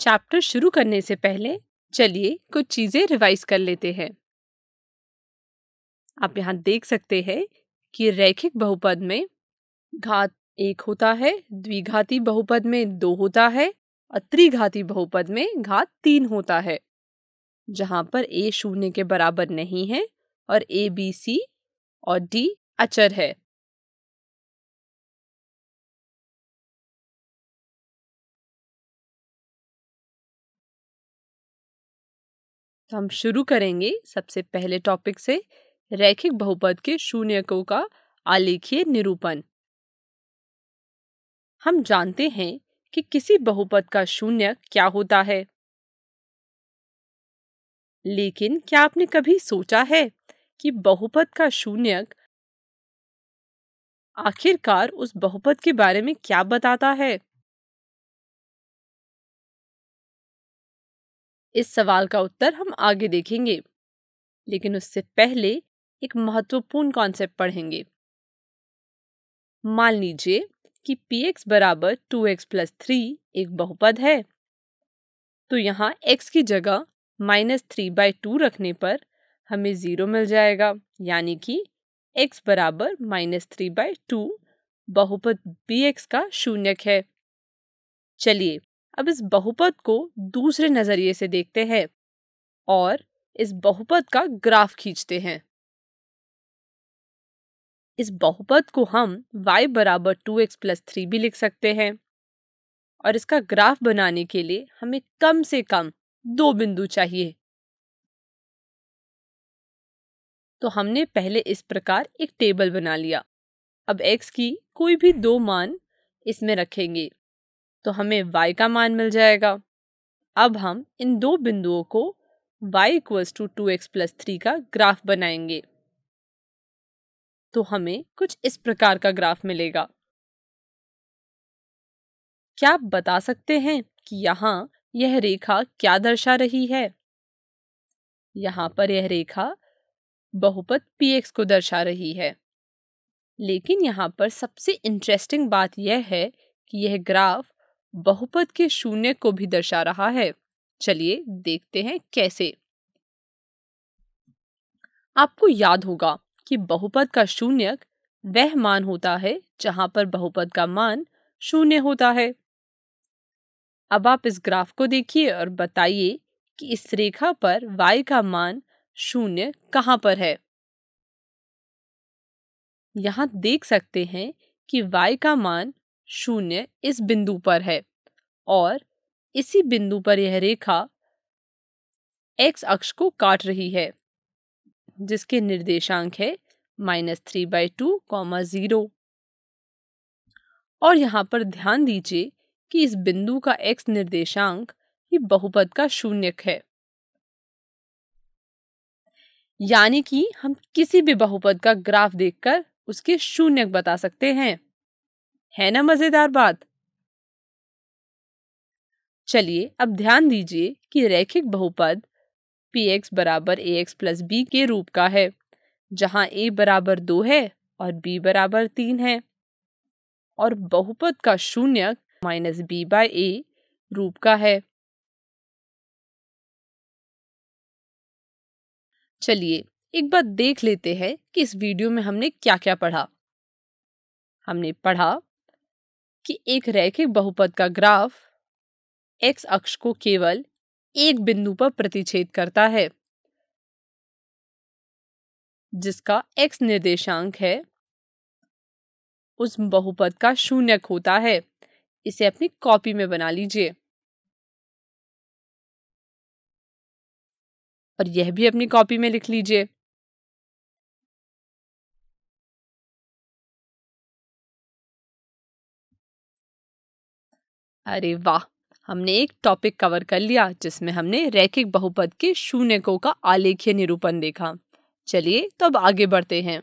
Chapter शुरू करने से पहले चलिए कुछ चीज़ें रिवाइज कर लेते हैं। आप यहाँ देख सकते हैं कि रैखिक बहुपद में घात एक होता है, द्विघाती बहुपद में दो होता है और त्रिघाती बहुपद में घात तीन होता है। जहाँ पर ए शून्य के बराबर नहीं है और ए बी सी और डी अचर है। तो हम शुरू करेंगे सबसे पहले टॉपिक से, रैखिक बहुपद के शून्यकों का आलेखीय निरूपण। हम जानते हैं कि किसी बहुपद का शून्य क्या होता है। लेकिन क्या आपने कभी सोचा है कि बहुपद का शून्यक आखिरकार उस बहुपद के बारे में क्या बताता है? इस सवाल का उत्तर हम आगे देखेंगे। लेकिन उससे पहले एक महत्वपूर्ण कॉन्सेप्ट पढ़ेंगे। मान लीजिए कि पी एक्स बराबर टू एक्स प्लस थ्री एक बहुपद है। तो यहाँ x की जगह माइनस थ्री बाई टू रखने पर हमें ज़ीरो मिल जाएगा, यानी कि x बराबर माइनस थ्री बाई टू बहुपद बी एक्स का शून्यक है। चलिए अब इस बहुपद को दूसरे नज़रिए से देखते हैं और इस बहुपद का ग्राफ खींचते हैं। इस बहुपद को हम y बराबर टू एक्स प्लस थ्री भी लिख सकते हैं और इसका ग्राफ बनाने के लिए हमें कम से कम दो बिंदु चाहिए। तो हमने पहले इस प्रकार एक टेबल बना लिया। अब x की कोई भी दो मान इसमें रखेंगे। तो हमें y का मान मिल जाएगा। अब हम इन दो बिंदुओं को y equals two two x plus three का ग्राफ बनाएँगे। तो हमें कुछ इस प्रकार का ग्राफ मिलेगा। क्या आप बता सकते हैं कि यहाँ यह रेखा क्या दर्शा रही है? यहाँ पर यह रेखा बहुपद px को दर्शा रही है। लेकिन यहाँ पर सबसे इंटरेस्टिंग बात यह है कि यह ग्राफ बहुपद के शून्य को भी दर्शा रहा है। चलिए देखते हैं कैसे। आपको याद होगा कि बहुपद का शून्य वह मान होता है जहाँ पर बहुपद का मान शून्य होता है। अब आप इस ग्राफ को देखिए और बताइए कि इस रेखा पर y का मान शून्य कहाँ पर है। यहाँ देख सकते हैं कि y का मान शून्य इस बिंदु पर है। और इसी बिंदु पर यह रेखा x अक्ष को काट रही है, जिसके निर्देशांक है minus three by two comma zero. और यहाँ पर ध्यान दीजिए कि इस बिंदु का x निर्देशांक ही बहुपद का शून्यक है। यानी कि हम किसी भी बहुपद का ग्राफ देखकर उसके शून्यक बता सकते हैं। है ना मज़ेदार बात? चलिए, अब ध्यान दीजिए कि रैखिक बहुपद पी एक्स बराबर ए एक्स प्लस बी के रूप का है, जहाँ ए बराबर दो है और बी बराबर तीन है। और बहुपद का शून्य माइनस बी बाय ए रूप का है। चलिए, एक बार देख लेते हैं कि इस वीडियो में हमने क्या क्या पढ़ा। हमने पढ़ा कि एक रैखिक बहुपद का ग्राफ एक्स अक्ष को केवल एक बिंदु पर प्रतिच्छेद करता है, जिसका एक्स निर्देशांक है, उस बहुपद का शून्यक होता है। इसे अपनी कॉपी में बना लीजिए। और यह भी अपनी कॉपी में लिख लीजिए। अरे वाह, हमने एक टॉपिक कवर कर लिया, जिसमें हमने रैखिक बहुपद के शून्यकों का आलेखीय निरूपण देखा। चलिए तो अब आगे बढ़ते हैं।